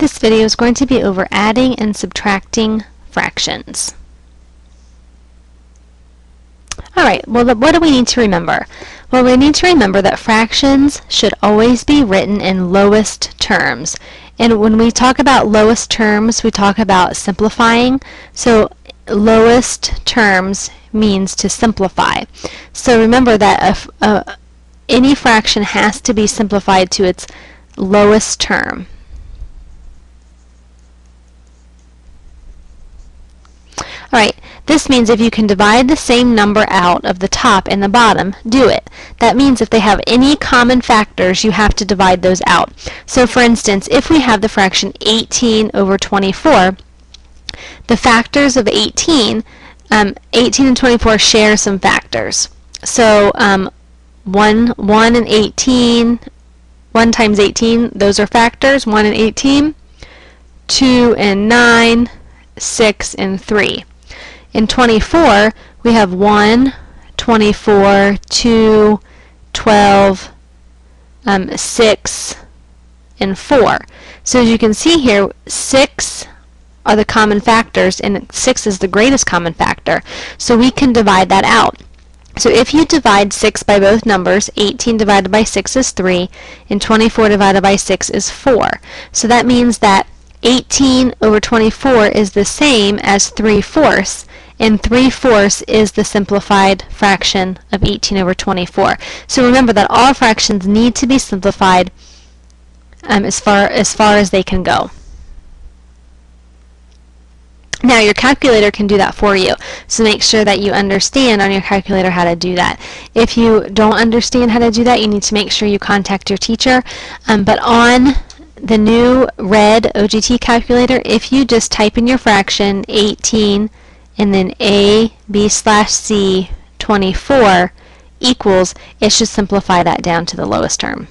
This video is going to be over adding and subtracting fractions. Alright, well what do we need to remember? Well we need to remember that fractions should always be written in lowest terms. And when we talk about lowest terms, we talk about simplifying. So lowest terms means to simplify. So remember that any fraction has to be simplified to its lowest term. Alright, this means if you can divide the same number out of the top and the bottom, do it. That means if they have any common factors, you have to divide those out. So for instance, if we have the fraction 18 over 24, the factors of 18, um, 18 and 24 share some factors. So um, 1, 1 and 18, 1 times 18, those are factors, 1 and 18, 2 and 9, 6 and 3. In 24, we have 1, 24, 2, 12, um, 6, and 4. So as you can see here, 6 are the common factors, and 6 is the greatest common factor. So we can divide that out. So if you divide 6 by both numbers, 18 divided by 6 is 3, and 24 divided by 6 is 4. So that means that 18 over 24 is the same as 3 fourths, and 3 fourths is the simplified fraction of 18 over 24. So remember that all fractions need to be simplified um, as far as far as they can go. Now your calculator can do that for you, so make sure that you understand on your calculator how to do that. If you don't understand how to do that, you need to make sure you contact your teacher. Um, but on the new red OGT calculator, if you just type in your fraction 18 and then A, B slash C, 24 equals, it should simplify that down to the lowest term.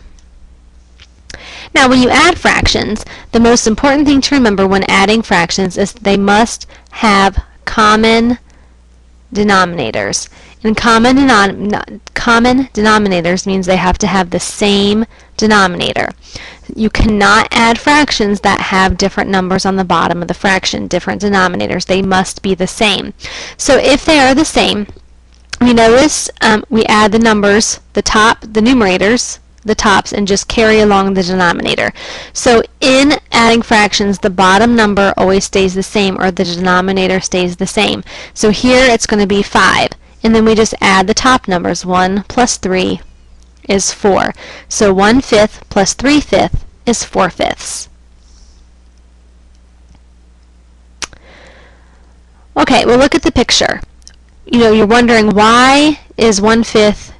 Now when you add fractions, the most important thing to remember when adding fractions is they must have common denominators. And common, denom common denominators means they have to have the same denominator. You cannot add fractions that have different numbers on the bottom of the fraction, different denominators. They must be the same. So if they are the same, we notice um, we add the numbers, the top, the numerators, the tops, and just carry along the denominator. So in adding fractions, the bottom number always stays the same, or the denominator stays the same. So here it's going to be 5, and then we just add the top numbers. 1 plus 3 is 4. So 1 fifth plus 3 fifths is 4 fifths. Okay, well look at the picture. You know, you're wondering why is 1 fifth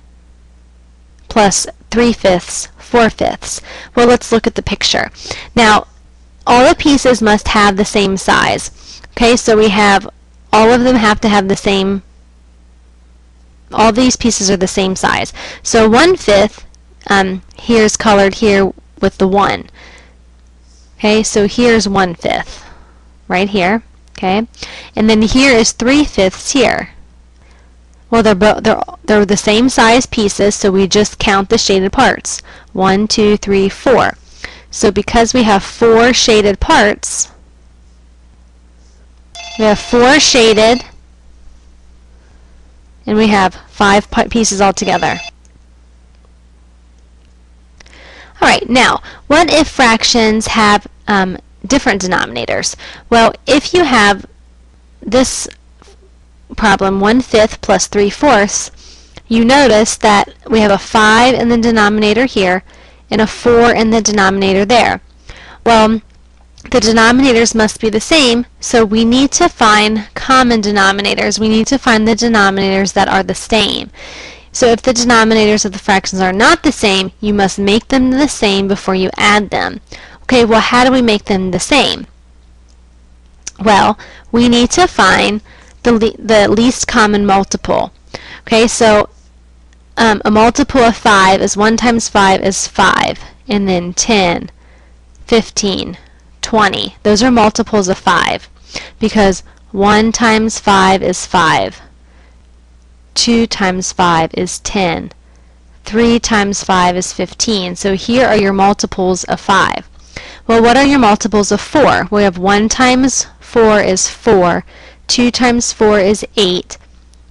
plus 3 fifths 4 fifths? Well, let's look at the picture. Now, all the pieces must have the same size. Okay, so we have, all of them have to have the same all these pieces are the same size. So one fifth um, here is colored here with the one. Okay, so here's one fifth right here. Okay, and then here is three fifths here. Well, they're both they're they're the same size pieces, so we just count the shaded parts. One, two, three, four. So because we have four shaded parts, we have four shaded and we have five pieces altogether. Alright, now, what if fractions have um, different denominators? Well, if you have this problem, 1 fifth plus 3 fourths, you notice that we have a 5 in the denominator here and a 4 in the denominator there. Well, the denominators must be the same, so we need to find common denominators. We need to find the denominators that are the same. So if the denominators of the fractions are not the same, you must make them the same before you add them. Okay, well how do we make them the same? Well, we need to find the, le the least common multiple. Okay, so um, a multiple of 5 is 1 times 5 is 5, and then 10, 15, 20. Those are multiples of 5 because 1 times 5 is 5. 2 times 5 is 10. 3 times 5 is 15. So here are your multiples of 5. Well, what are your multiples of 4? We have 1 times 4 is 4, 2 times 4 is 8,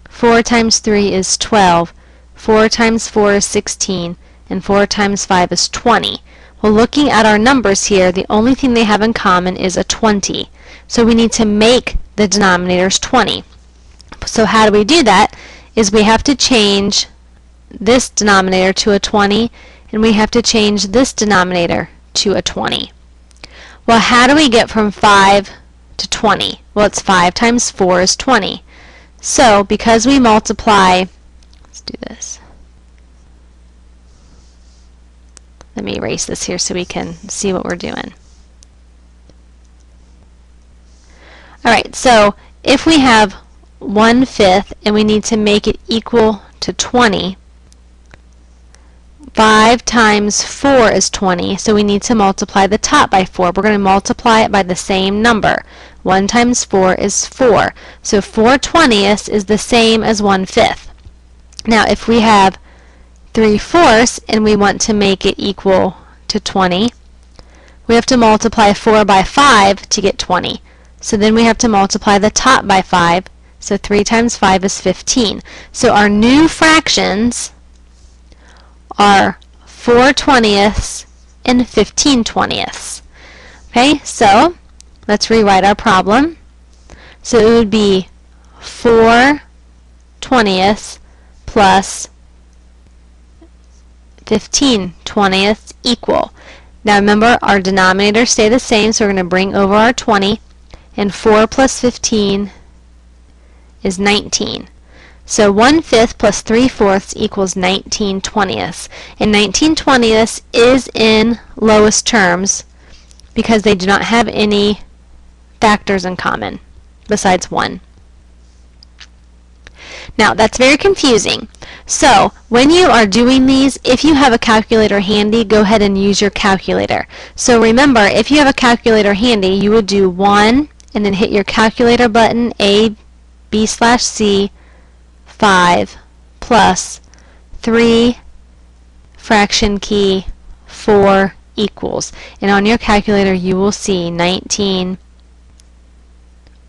4 times 3 is 12, 4 times 4 is 16, and 4 times 5 is 20. Well, looking at our numbers here, the only thing they have in common is a 20. So we need to make the denominators 20. So how do we do that? Is we have to change this denominator to a 20, and we have to change this denominator to a 20. Well, how do we get from 5 to 20? Well, it's 5 times 4 is 20. So, because we multiply, let's do this. Let me erase this here so we can see what we're doing. Alright, so if we have 1 fifth and we need to make it equal to 20, 5 times 4 is 20, so we need to multiply the top by 4. We're going to multiply it by the same number. 1 times 4 is 4. So 4 twentieths is the same as 1 fifth. Now if we have 3 fourths and we want to make it equal to 20, we have to multiply 4 by 5 to get 20. So then we have to multiply the top by 5. So 3 times 5 is 15. So our new fractions are 4 twentieths and 15 twentieths. Okay, so let's rewrite our problem. So it would be 4 twentieths plus 15 twentieths equal. Now remember, our denominators stay the same, so we're going to bring over our 20, and 4 plus 15 is 19. So 1 fifth plus 3 fourths equals 19 twentieths. And 19 twentieths is in lowest terms because they do not have any factors in common besides 1. Now that's very confusing. So when you are doing these, if you have a calculator handy, go ahead and use your calculator. So remember, if you have a calculator handy, you would do 1 and then hit your calculator button, A, B slash C, 5 plus 3 fraction key 4 equals. And on your calculator you will see 19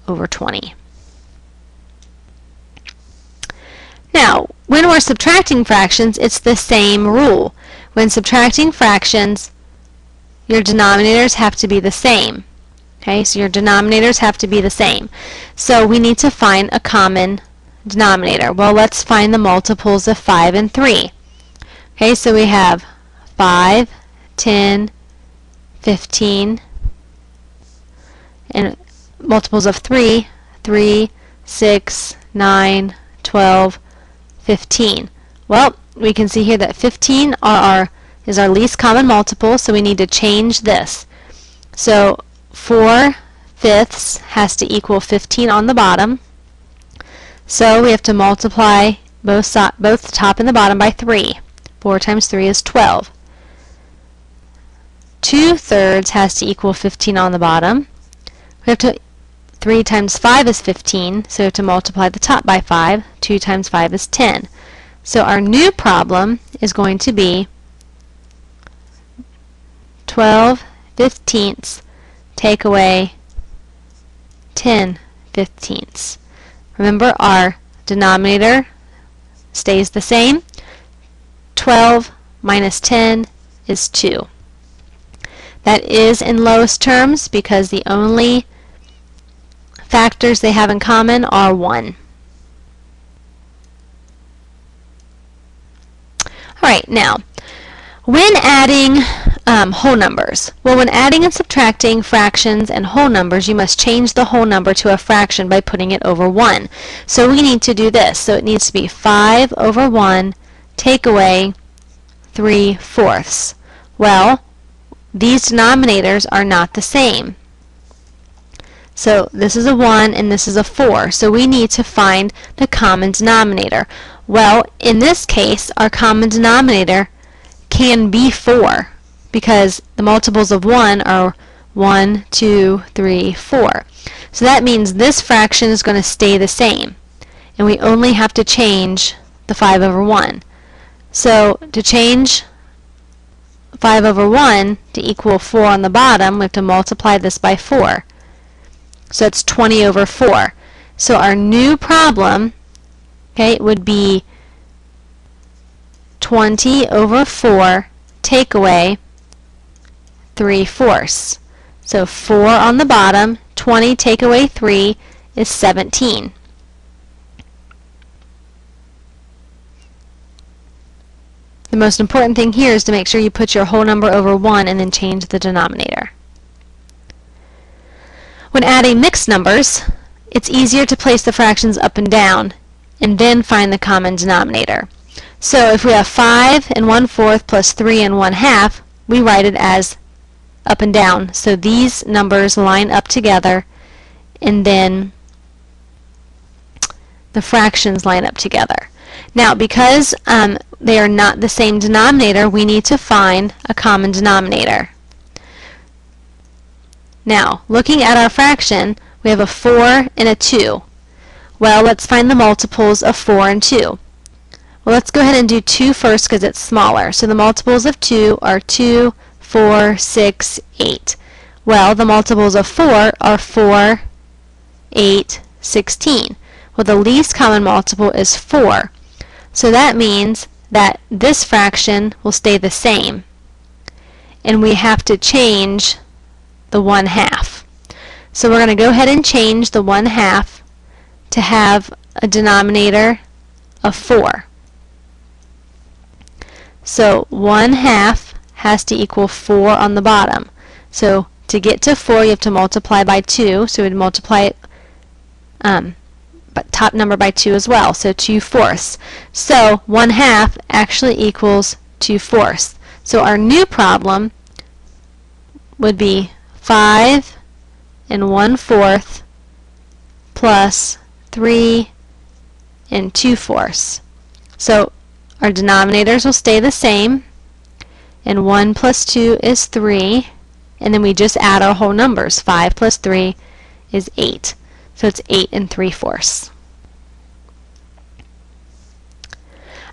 over 20. Now, when we're subtracting fractions, it's the same rule. When subtracting fractions, your denominators have to be the same. Okay, so your denominators have to be the same. So we need to find a common denominator. Well, let's find the multiples of 5 and 3. Okay, so we have 5, 10, 15, and multiples of 3, 3, 6, 9, 12, 15. Well, we can see here that 15 are our, is our least common multiple, so we need to change this. So 4 fifths has to equal 15 on the bottom. So we have to multiply both, so both the top and the bottom by 3. 4 times 3 is 12. 2 thirds has to equal 15 on the bottom. We have to 3 times 5 is 15, so we have to multiply the top by 5. 2 times 5 is 10. So our new problem is going to be 12 fifteenths take away 10 fifteenths. Remember, our denominator stays the same. 12 minus 10 is 2. That is in lowest terms because the only factors they have in common are 1. Alright, now, when adding um, whole numbers. Well, when adding and subtracting fractions and whole numbers, you must change the whole number to a fraction by putting it over 1. So we need to do this. So it needs to be 5 over 1, take away 3 fourths. Well, these denominators are not the same. So this is a 1 and this is a 4. So we need to find the common denominator. Well, in this case, our common denominator can be 4 because the multiples of 1 are 1, 2, 3, 4. So that means this fraction is going to stay the same. And we only have to change the 5 over 1. So to change 5 over 1 to equal 4 on the bottom, we have to multiply this by 4. So it's 20 over 4. So our new problem, okay, would be 20 over 4 take away 3 fourths. So 4 on the bottom, 20 take away 3 is 17. The most important thing here is to make sure you put your whole number over 1 and then change the denominator. When adding mixed numbers, it's easier to place the fractions up and down and then find the common denominator. So if we have 5 and 1 fourth plus 3 and 1 half, we write it as up and down. So these numbers line up together and then the fractions line up together. Now because um, they are not the same denominator, we need to find a common denominator. Now, looking at our fraction, we have a 4 and a 2. Well, let's find the multiples of 4 and 2. Well, let's go ahead and do 2 first because it's smaller. So the multiples of 2 are 2, 4, 6, 8. Well, the multiples of 4 are 4, 8, 16. Well, the least common multiple is 4. So that means that this fraction will stay the same. And we have to change the 1 half. So we're going to go ahead and change the 1 half to have a denominator of 4. So 1 half has to equal 4 on the bottom. So to get to 4 you have to multiply by 2, so we'd multiply it um, but top number by 2 as well, so 2 fourths. So 1 half actually equals 2 fourths. So our new problem would be 5 and 1 fourth plus 3 and 2 fourths. So our denominators will stay the same, and 1 plus 2 is 3, and then we just add our whole numbers. 5 plus 3 is 8. So it's 8 and 3 fourths.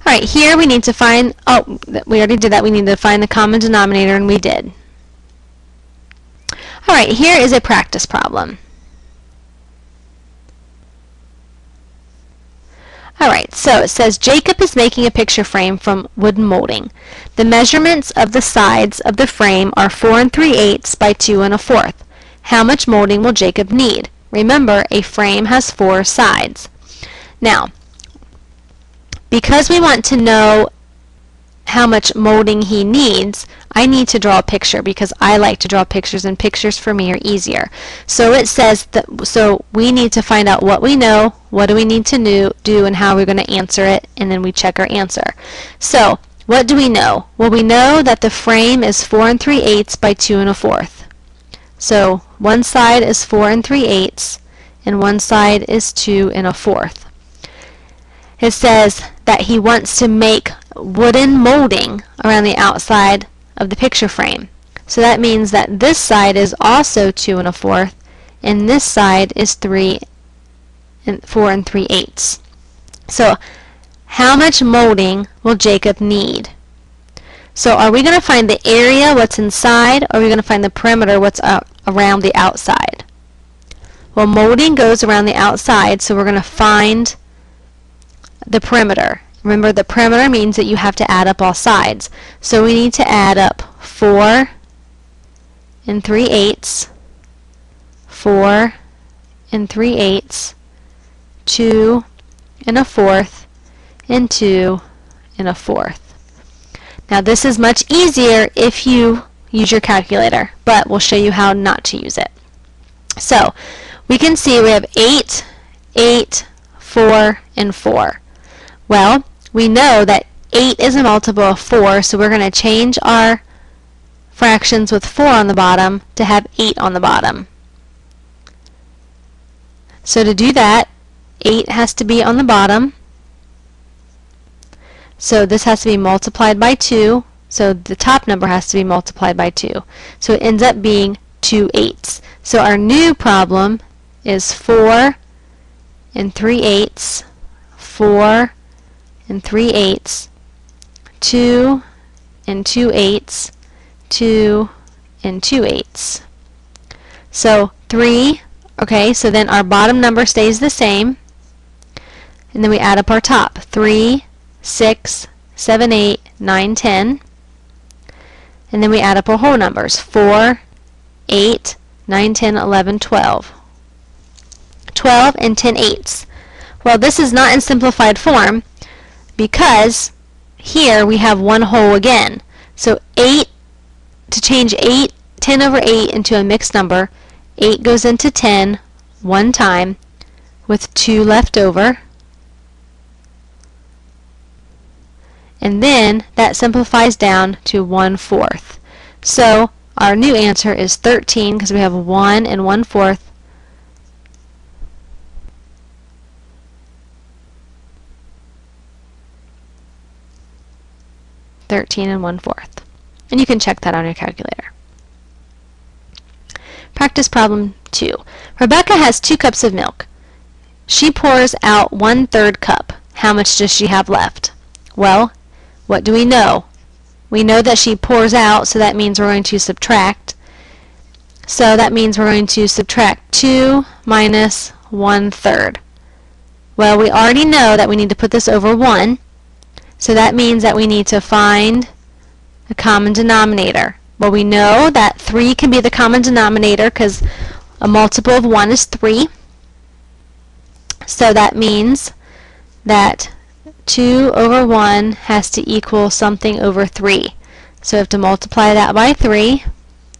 Alright, here we need to find, oh, we already did that. We need to find the common denominator, and we did. Alright, here is a practice problem. Alright, so it says Jacob is making a picture frame from wooden molding. The measurements of the sides of the frame are 4 and 3 eighths by 2 and a fourth. How much molding will Jacob need? Remember, a frame has four sides. Now, because we want to know how much molding he needs, I need to draw a picture because I like to draw pictures and pictures for me are easier. So it says that so we need to find out what we know, what do we need to do, and how we're going to answer it, and then we check our answer. So what do we know? Well, we know that the frame is 4 and 3 eighths by 2 and a fourth. So one side is 4 and 3 eighths, and one side is 2 and a fourth. It says that he wants to make wooden molding around the outside of the picture frame. So that means that this side is also 2 and a fourth, and this side is 3 and 4 and 3 eighths. So how much molding will Jacob need? So are we going to find the area, what's inside, or are we going to find the perimeter, what's uh, around the outside? Well, molding goes around the outside, so we're going to find the perimeter. Remember, the perimeter means that you have to add up all sides. So we need to add up 4 and 3 eighths, 4 and 3 eighths, 2 and a fourth, and 2 and a fourth. Now this is much easier if you use your calculator, but we'll show you how not to use it. So we can see we have 8, 8, 4, and 4. Well, we know that 8 is a multiple of 4, so we're going to change our fractions with 4 on the bottom to have 8 on the bottom. So to do that, 8 has to be on the bottom, so this has to be multiplied by 2. So the top number has to be multiplied by 2. So it ends up being 2 eighths. So our new problem is 4 and 3 eighths, 4 and 3 eighths, 2 and 2 eighths, 2, and 2 eighths. So 3, okay, so then our bottom number stays the same. And then we add up our top. 3, 6, 7, 8, 9, 10. And then we add up our whole numbers. 4, 8, 9, 10, 11, 12. 12 and 10 eighths. Well, this is not in simplified form because here we have one whole again. So 8, to change 8, 10 over 8 into a mixed number, 8 goes into 10 one time with 2 left over. And then that simplifies down to 1 fourth. So our new answer is 13 because we have 1 and 1 fourth 13 and 1 fourth. And you can check that on your calculator. Practice problem 2. Rebecca has 2 cups of milk. She pours out one third cup. How much does she have left? Well, what do we know? We know that she pours out, so that means we're going to subtract. So that means we're going to subtract 2 minus 1 third. Well, we already know that we need to put this over 1, so that means that we need to find a common denominator. Well, we know that 3 can be the common denominator because a multiple of 1 is 3. So that means that 2 over 1 has to equal something over 3. So we have to multiply that by 3,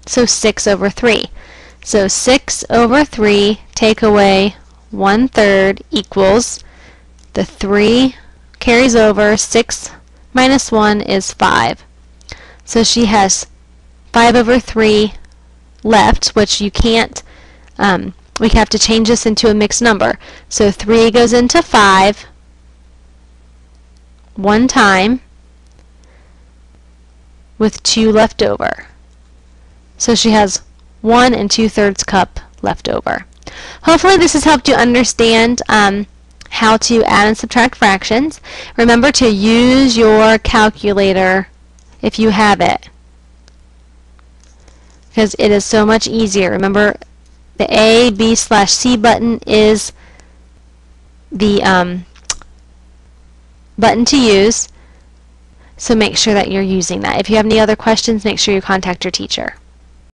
so 6 over 3. So 6 over 3 take away 1 third equals the 3 carries over. 6 minus 1 is 5. So she has 5 over 3 left, which you can't, um, we have to change this into a mixed number. So 3 goes into 5 one time with 2 left over. So she has 1 and 2 thirds cup left over. Hopefully this has helped you understand um, how to add and subtract fractions. Remember to use your calculator if you have it because it is so much easier. Remember the A, B slash C button is the um, button to use so make sure that you're using that. If you have any other questions make sure you contact your teacher.